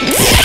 Yeah!